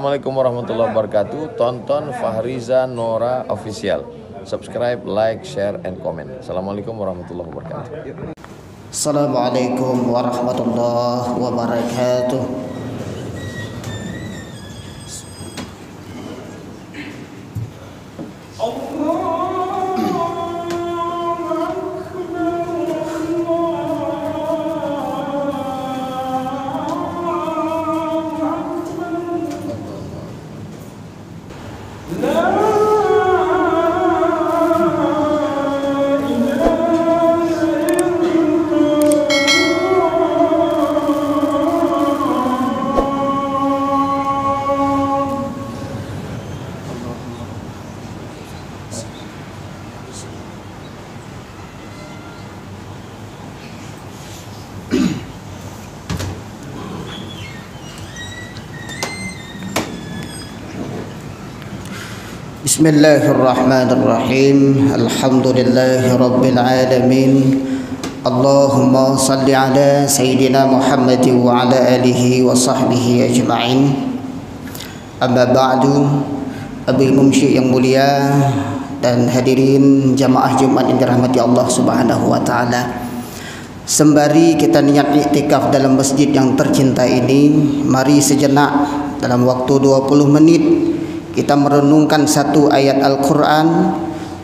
Assalamualaikum warahmatullahi wabarakatuh. Tonton Fahriza Nora Official. Subscribe, like, share, and comment. Assalamualaikum warahmatullahi wabarakatuh. Assalamualaikum warahmatullahi wabarakatuh. بسم الله الرحمن الرحيم الحمد لله رب العالمين اللهم صل على سيدنا محمد وعلى آله وصحبه أجمعين أما بعد Abil Mumsyi yang mulia dan hadirin jamaah Jumat yang dirahmati Allah Subhanahu wa taala. Sembari kita niat iktikaf dalam masjid yang tercinta ini, mari sejenak dalam waktu 20 menit kita merenungkan satu ayat Al-Quran.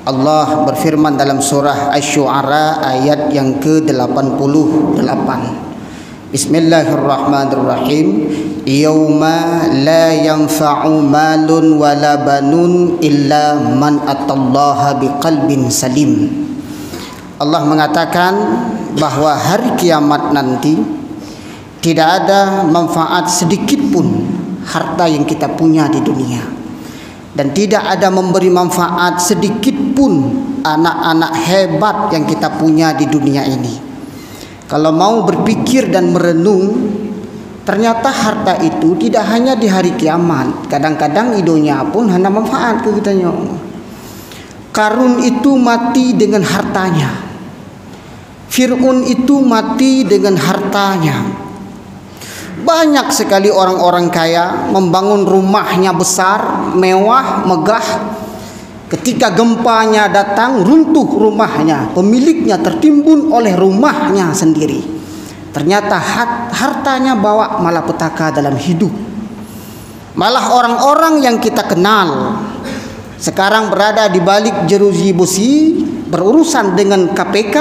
Allah berfirman dalam surah Asy-Syu'ara ayat yang ke-88 Bismillahirrahmanirrahim. Yawma la yanfa'u malun wala banun illa man atallaha biqalbin salim. Allah mengatakan bahwa hari kiamat nanti tidak ada manfaat sedikit pun harta yang kita punya di dunia dan tidak ada memberi manfaat sedikit pun anak-anak hebat yang kita punya di dunia ini. Kalau mau berpikir dan merenung, ternyata harta itu tidak hanya di hari kiamat. Kadang-kadang idonya pun hanya manfaat ke kita Karun itu mati dengan hartanya. Fir'un itu mati dengan hartanya. Banyak sekali orang-orang kaya membangun rumahnya besar, mewah, megah. Ketika gempanya datang, runtuh rumahnya. Pemiliknya tertimbun oleh rumahnya sendiri. Ternyata hartanya bawa malapetaka dalam hidup. Malah orang-orang yang kita kenal sekarang berada di balik jeruji besi berurusan dengan KPK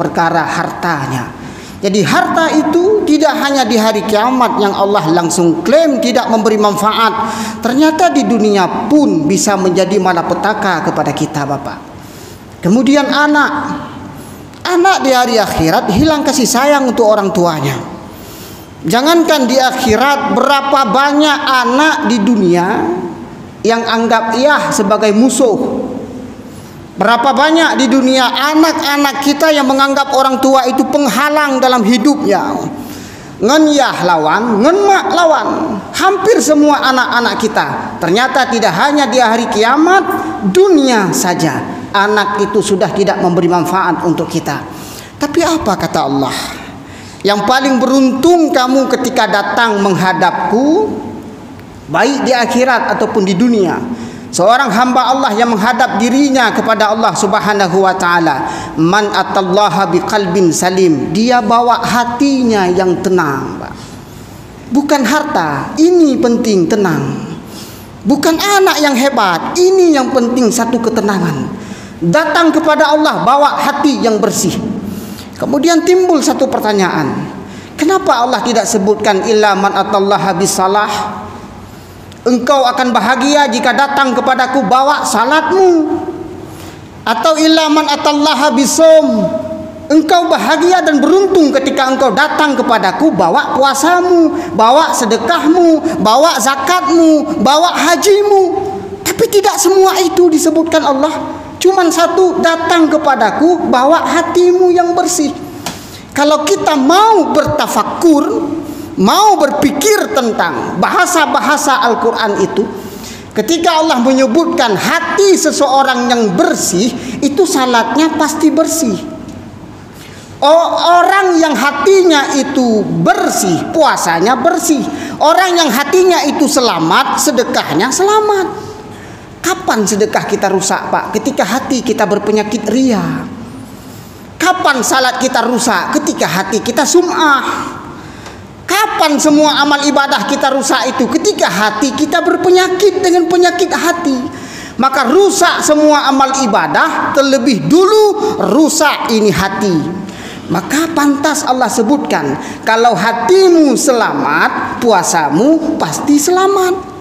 perkara hartanya. Jadi harta itu tidak hanya di hari kiamat yang Allah langsung klaim tidak memberi manfaat. Ternyata di dunia pun bisa menjadi malapetaka kepada kita Bapak. Kemudian anak. Anak di hari akhirat hilang kasih sayang untuk orang tuanya. Jangankan di akhirat berapa banyak anak di dunia yang anggap ia sebagai musuh Berapa banyak di dunia anak-anak kita yang menganggap orang tua itu penghalang dalam hidupnya. Ngen yah lawan, ngen mak lawan. Hampir semua anak-anak kita. Ternyata tidak hanya di hari kiamat, dunia saja. Anak itu sudah tidak memberi manfaat untuk kita. Tapi apa kata Allah? Yang paling beruntung kamu ketika datang menghadapku, baik di akhirat ataupun di dunia Seorang hamba Allah yang menghadap dirinya kepada Allah Subhanahu wa taala, man atallaha biqalbin salim, dia bawa hatinya yang tenang, Pak. Bukan harta, ini penting tenang. Bukan anak yang hebat, ini yang penting satu ketenangan. Datang kepada Allah bawa hati yang bersih. Kemudian timbul satu pertanyaan. Kenapa Allah tidak sebutkan illa man atallaha bisalah? Engkau akan bahagia jika datang kepadaku bawa salatmu. Atau ilaman atallaha bisom engkau bahagia dan beruntung ketika engkau datang kepadaku bawa puasamu bawa sedekahmu bawa zakatmu bawa hajimu. Tapi tidak semua itu disebutkan Allah. Cuman satu datang kepadaku bawa hatimu yang bersih. Kalau kita mau bertafakur mau berpikir tentang bahasa-bahasa Al-Quran itu ketika Allah menyebutkan hati seseorang yang bersih itu salatnya pasti bersih Orang yang hatinya itu bersih, puasanya bersih. Orang yang hatinya itu selamat, sedekahnya selamat. Kapan sedekah kita rusak, Pak? Ketika hati kita berpenyakit ria. Kapan salat kita rusak? Ketika hati kita sum'ah. Kapan semua amal ibadah kita rusak itu? Ketika hati kita berpenyakit dengan penyakit hati. Maka rusak semua amal ibadah terlebih dulu rusak ini hati. Maka pantas Allah sebutkan Kalau hatimu selamat Puasamu pasti selamat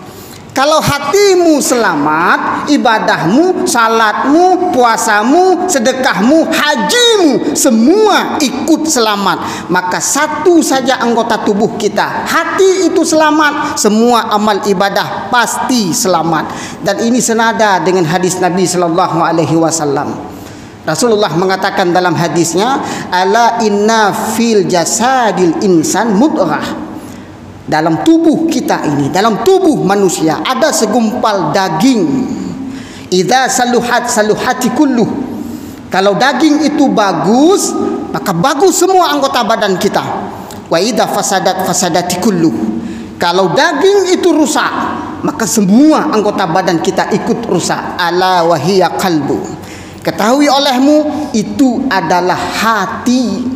kalau hatimu selamat, ibadahmu, salatmu, puasamu, sedekahmu, hajimu, semua ikut selamat. Maka satu saja anggota tubuh kita, hati itu selamat, semua amal ibadah pasti selamat. Dan ini senada dengan hadis Nabi sallallahu alaihi wasallam. Rasulullah mengatakan dalam hadisnya ala inna fil jasadil insan mudghah dalam tubuh kita ini dalam tubuh manusia ada segumpal daging. Idza saluhat saluhati kullu kalau daging itu bagus maka bagus semua anggota badan kita. Wa idza fasadat fasadati kullu kalau daging itu rusak maka semua anggota badan kita ikut rusak. Ala wahiyya qalbu. Ketahui olehmu itu adalah hati.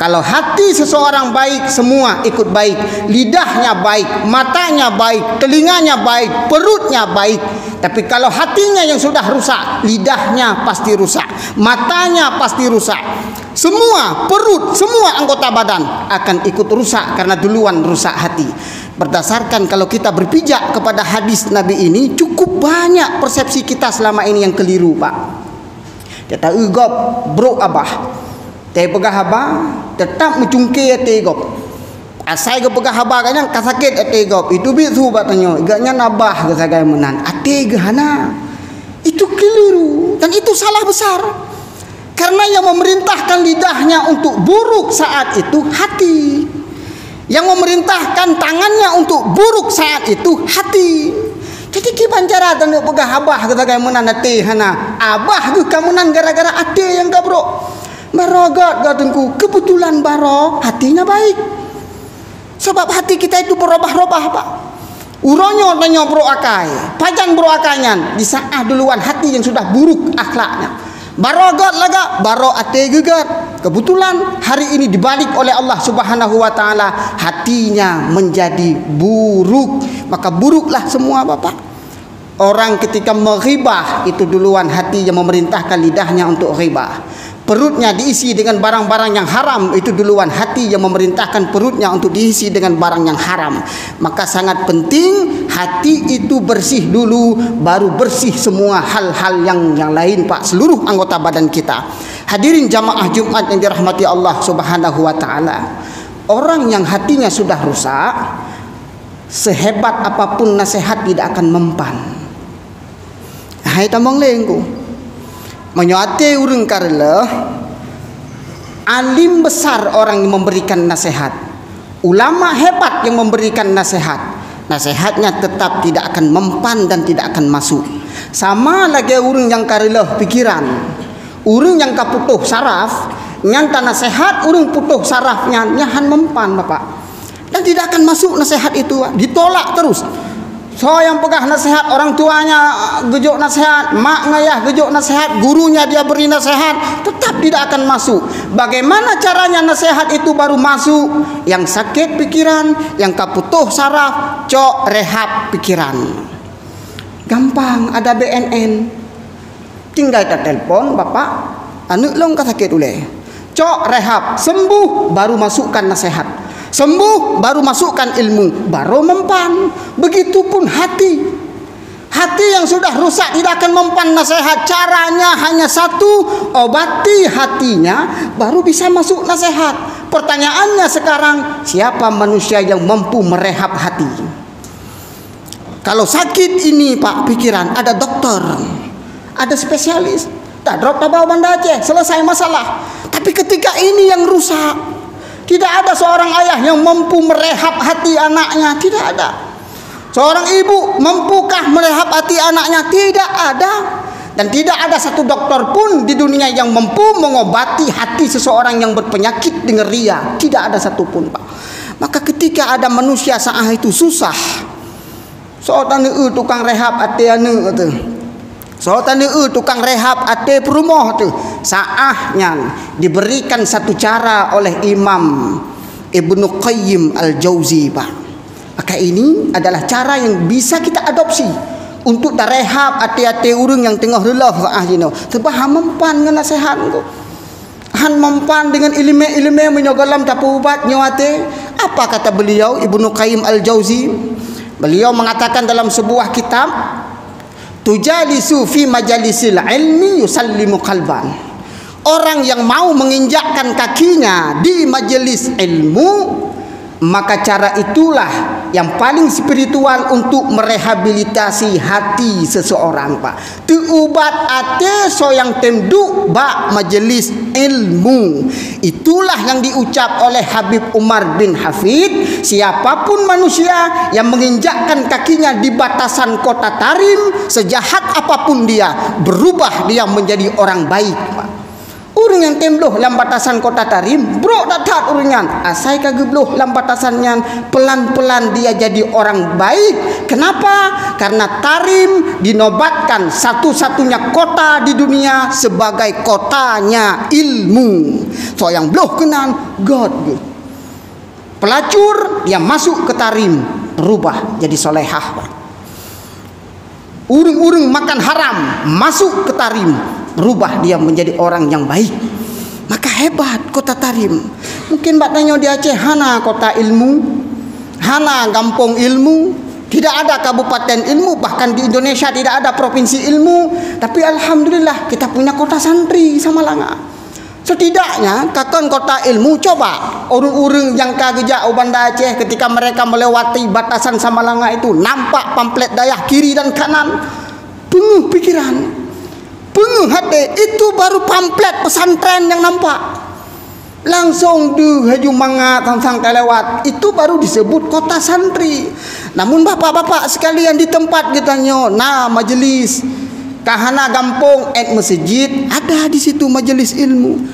Kalau hati seseorang baik, semua ikut baik. Lidahnya baik, matanya baik, telinganya baik, perutnya baik. Tapi kalau hatinya yang sudah rusak, lidahnya pasti rusak, matanya pasti rusak. Semua perut, semua anggota badan akan ikut rusak karena duluan rusak hati. Berdasarkan kalau kita berpijak kepada hadis Nabi ini, cukup banyak persepsi kita selama ini yang keliru, Pak. Dia tak egop bro abah. Teh pegah abah tetap mencungkir ate egop. Asai ke pegah abah kan kasakit ate egop. Itu bisu batanya. Igaknya nabah ke sagai menan. Ate gehana. Itu keliru dan itu salah besar. Karena yang memerintahkan lidahnya untuk buruk saat itu hati. Yang memerintahkan tangannya untuk buruk saat itu hati. Jadi ki pancara dan pegah abah kata kamu nan ate hana. Abah tu kamu nan gara-gara ate yang ka Barogat katengku kebetulan baro hatinya baik. Sebab hati kita itu berubah-ubah pak. Uronyo tanya bro akai, pajan bro akanya di saat duluan hati yang sudah buruk akhlaknya. Barogat laga, baro ate gegat. Kebetulan hari ini dibalik oleh Allah Subhanahu wa taala hatinya menjadi buruk. Maka buruklah semua Bapak. Orang ketika meribah itu duluan hati yang memerintahkan lidahnya untuk ribah perutnya diisi dengan barang-barang yang haram. Itu duluan hati yang memerintahkan perutnya untuk diisi dengan barang yang haram. Maka sangat penting hati itu bersih dulu baru bersih semua hal-hal yang yang lain Pak. Seluruh anggota badan kita. Hadirin jamaah Jumat yang dirahmati Allah Subhanahu wa taala. Orang yang hatinya sudah rusak sehebat apa pun nasihat tidak akan mempan. Hai tambang lengku menyuati urung karela alim besar orang yang memberikan nasihat. Ulama hebat yang memberikan nasihat. Nasihatnya tetap tidak akan mempan dan tidak akan masuk. Sama lagi urung yang karela pikiran. Urung yang kaputuh saraf nyanta nasihat urung putuh sarafnya nyahan mempan bapak. Dan tidak akan masuk nasihat itu ditolak terus So yang pegah nasihat orang tuanya gejuk nasihat, mak ngayah gejuk nasihat, gurunya dia beri nasihat, tetap tidak akan masuk. Bagaimana caranya nasihat itu baru masuk? Yang sakit pikiran, yang kaputuh saraf, cok rehab pikiran. Gampang ada BNN. Tinggal kita telepon bapak, anu long sakit ule. Cok rehab, sembuh baru masukkan nasihat. Sembuh baru masukkan ilmu, baru mempan. Begitupun hati. Hati yang sudah rusak tidak akan mempan nasihat. Caranya hanya satu, obati hatinya baru bisa masuk nasihat. Pertanyaannya sekarang, siapa manusia yang mampu merehab hati? Kalau sakit ini Pak pikiran, ada dokter, ada spesialis. Tak drop tabau banda Aceh, selesai masalah. Tapi ketika ini yang rusak, tidak ada seorang ayah yang mampu merehab hati anaknya. Tidak ada. Seorang ibu mampukah merehab hati anaknya? Tidak ada. dan tidak ada satu dokter pun di dunia yang mampu mengobati hati seseorang yang berpenyakit dengan ria tidak ada satu pun pak maka ketika ada manusia saat itu susah seorang itu tukang rehab ate anu tu seorang itu tukang rehab ate perumah tu saahnya diberikan satu cara oleh Imam Ibnu Qayyim Al-Jauzi pak. Maka ini adalah cara yang bisa kita adopsi untuk dah rehab hati-hati orang yang tengah lelah ah you sebab han mempan dengan nasihat tu han mempan dengan ilmu-ilmu menyogalam tak ubat nyawate apa kata beliau Ibnu Qayyim Al-Jauzi? Beliau mengatakan dalam sebuah kitab tujalisu fi majalisil ilmi yusallimu qalban orang yang mau menginjakkan kakinya di majelis ilmu maka cara itulah yang paling spiritual untuk merehabilitasi hati seseorang pak. Tuubat ate so yang bak majelis ilmu. Itulah yang diucap oleh Habib Umar bin Hafid. Siapa pun manusia yang menginjakkan kakinya di batasan kota Tarim sejahat apa pun dia berubah dia menjadi orang baik pak Urang yang tembloh dalam batasan kota Tarim, bro datat uringan. Asai kagebloh dalam batasannya, pelan-pelan dia jadi orang baik. Kenapa? Karena Tarim dinobatkan satu-satunya kota di dunia sebagai kotanya ilmu. So yang bloh kenan God. Pelacur dia masuk ke Tarim, berubah jadi solehah. Urung-urung makan haram masuk ke Tarim, berubah dia menjadi orang yang baik. Maka hebat kota Tarim. Mungkin mbak tanya di Aceh hana kota ilmu? Hana kampung ilmu? Tidak ada kabupaten ilmu bahkan di Indonesia tidak ada provinsi ilmu. Tapi alhamdulillah kita punya kota santri sama langa. Setidaknya kakon kota ilmu coba urung-urung yang kagejak Banda Aceh ketika mereka melewati batasan Samalanga itu nampak pamflet dayah kiri dan kanan penuh pikiran Pengu hati itu baru pamflet pesantren yang nampak. Langsung du haju manga tentang kelewat itu baru disebut kota santri. Namun bapak-bapak sekalian di tempat kita nyo, nah majelis kahana gampung et masjid ada di situ majelis ilmu.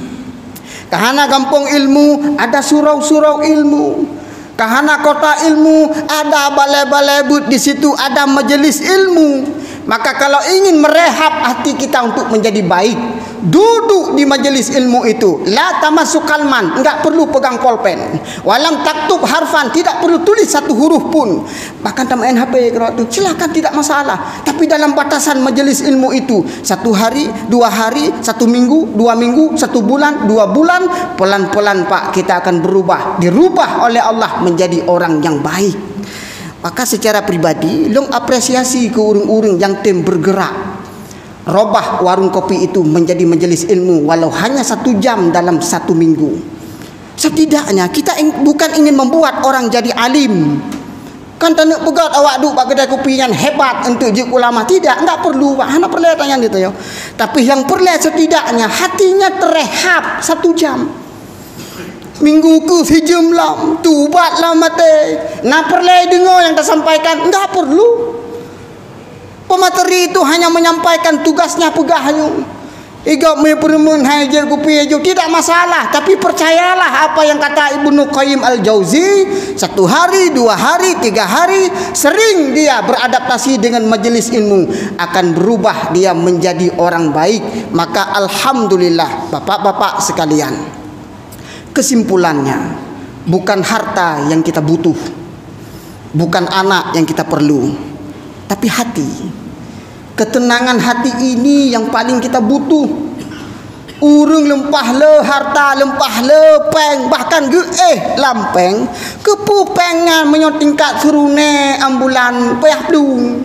Kahana gampung ilmu ada surau-surau ilmu. Kahana kota ilmu ada balai-balai but di situ ada majelis ilmu. Maka kalau ingin merehab hati kita untuk menjadi baik, duduk di majelis ilmu itu. La tamasuk kalman, enggak perlu pegang pulpen. Walam taktub harfan, tidak perlu tulis satu huruf pun. Bahkan tak main HP kalau itu, silakan tidak masalah. Tapi dalam batasan majelis ilmu itu, satu hari, dua hari, satu minggu, dua minggu, satu bulan, dua bulan, pelan-pelan Pak kita akan berubah, dirubah oleh Allah menjadi orang yang baik. Maka secara pribadi long apresiasi ke urung-urung yang tem bergerak robah warung kopi itu menjadi majelis ilmu walau hanya satu jam dalam satu minggu. Setidaknya kita ing, bukan ingin membuat orang jadi alim. Kan tak nak pegat awak duk bak kedai kopi yang hebat untuk juk ulama tidak, enggak perlu. Hana perlu tanya gitu ya. Tapi yang perlu setidaknya hatinya terehab satu jam. Minggu ke sejam lah Tubat lah mati Nak perlu dengar yang tersampaikan Enggak perlu. Pemateri itu hanya menyampaikan tugasnya pegahnya Iga me peremun hajar kupi aja tidak masalah tapi percayalah apa yang kata Ibnu Qayyim Al-Jauzi satu hari dua hari tiga hari sering dia beradaptasi dengan majelis ilmu. Akan berubah dia menjadi orang baik. Maka alhamdulillah bapak-bapak sekalian kesimpulannya bukan harta yang kita butuh bukan anak yang kita perlu tapi hati. Ketenangan hati ini yang paling kita butuh. Urung lempah le harta lempah le peng bahkan ge eh lampeng kepu pengan menyotingkat surune ambulan payah belum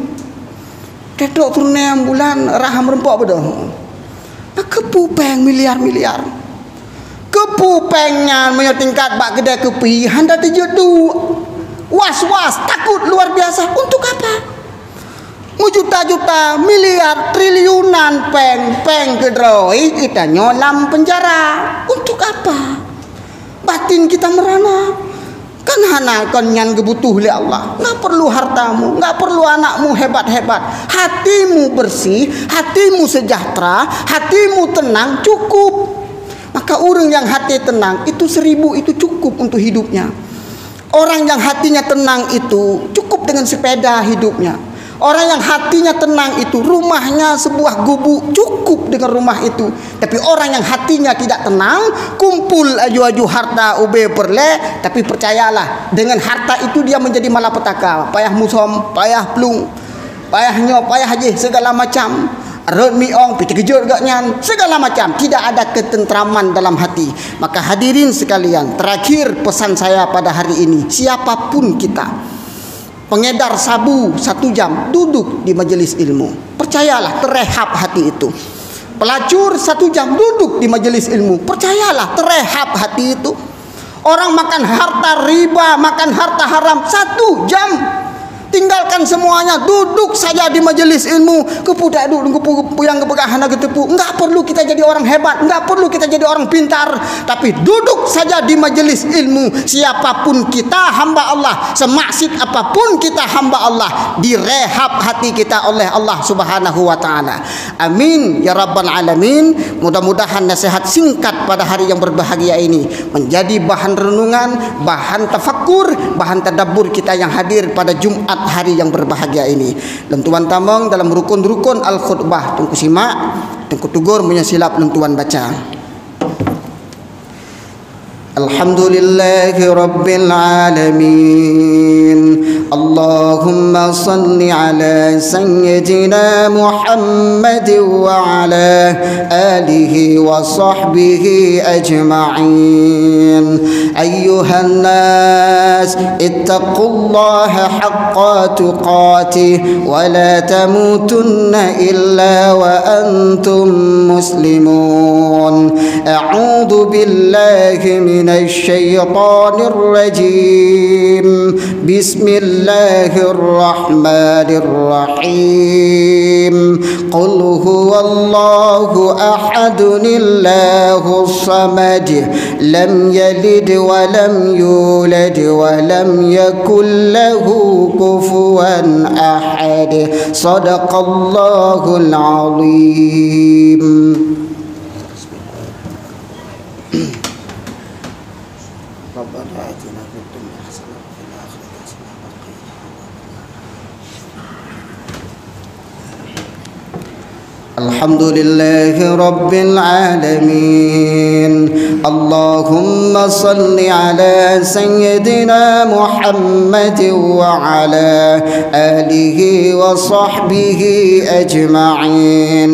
tetok surune ambulan raham rempok bedoh kepu peng miliar-miliar kepupengnya menyotingkat bak kedai kepi handa terjedu was-was takut luar biasa. Untuk apa? Juta-juta miliar triliunan peng peng kedroi kita nyolam penjara. Untuk apa? Batin kita merana. Kan hana kon nyan kebutuh li Allah. Nggak perlu hartamu nggak perlu anakmu hebat-hebat. Hatimu bersih hatimu sejahtera hatimu tenang cukup maka orang yang hati tenang itu seribu itu cukup untuk hidupnya orang yang hatinya tenang itu cukup dengan sepeda hidupnya Orang yang hatinya tenang itu rumahnya sebuah gubuk cukup dengan rumah itu. Tapi orang yang hatinya tidak tenang, kumpul aju-aju harta ube perle, tapi percayalah dengan harta itu dia menjadi malapetaka. Payah musom, payah plung, payahnya, payah haji segala macam. Rod miong, piti kejut gak nyan, segala macam. Tidak ada ketentraman dalam hati. Maka hadirin sekalian, terakhir pesan saya pada hari ini, siapa pun kita, pengedar sabu satu jam duduk di majelis ilmu. Percayalah terehab hati itu. Pelacur satu jam duduk di majelis ilmu. Percayalah terehab hati itu. Orang makan harta riba makan harta haram satu jam tinggalkan semuanya duduk saja di majelis ilmu. Kepudak duduk yang kepegahan ketepu enggak perlu kita jadi orang hebat enggak perlu kita jadi orang pintar. Tapi duduk saja di majelis ilmu. Siapa pun kita hamba Allah. Semaksud apa pun kita hamba Allah. Direhab hati kita oleh Allah Subhanahu wa taala. Amin. Ya rabbal alamin. Mudah-mudahan nasihat singkat pada hari yang berbahagia ini menjadi bahan renungan bahan tafakkur bahan tadabbur kita yang hadir pada Jumat hari yang berbahagia ini. Lentuan tamang dalam rukun-rukun al-khutbah. Tunggu simak, tunggu tugur punya silap lentuan baca. الحمد لله رب العالمين. اللهم صل على سيدنا محمد وعلى آله وصحبه أجمعين. أيها الناس اتقوا الله حق تقاته ولا تموتن إلا وأنتم مسلمون. أعوذ بالله من من الشيطان الرجيم. بسم الله الرحمن الرحيم. قل هو الله أحد الله الصمد. لم يلد ولم يولد ولم يكن له كفوا أحد. صدق الله العظيم. الحمد لله رب العالمين. اللهم صل على سيدنا محمد وعلى آله وصحبه أجمعين.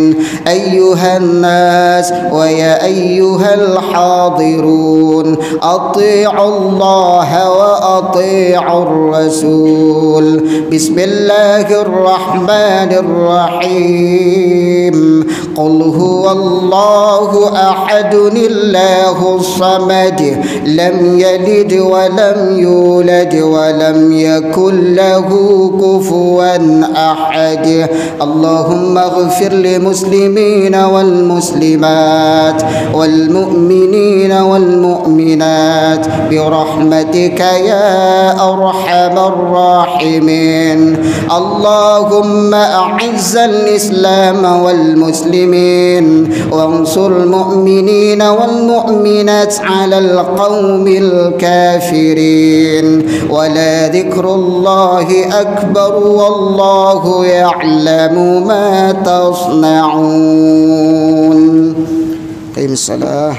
أيها الناس ويا أيها الحاضرون أطيعوا الله وأطيعوا الرسول. بسم الله الرحمن الرحيم. الرحيم قل هو الله أحد الله الصمد لم يلد ولم يولد ولم يكن له كفوا أحد. اللهم اغفر للمسلمين والمسلمات والمؤمنين والمؤمنات برحمتك يا أرحم الراحمين. اللهم أعز الإسلام والمسلمين المسلمين وانصر المؤمنين والمؤمنات على القوم الكافرين. ولا ذكر الله أكبر والله يعلم ما تصنعون. قيم الصلاة.